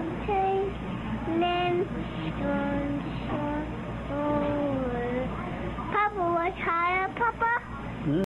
Okay.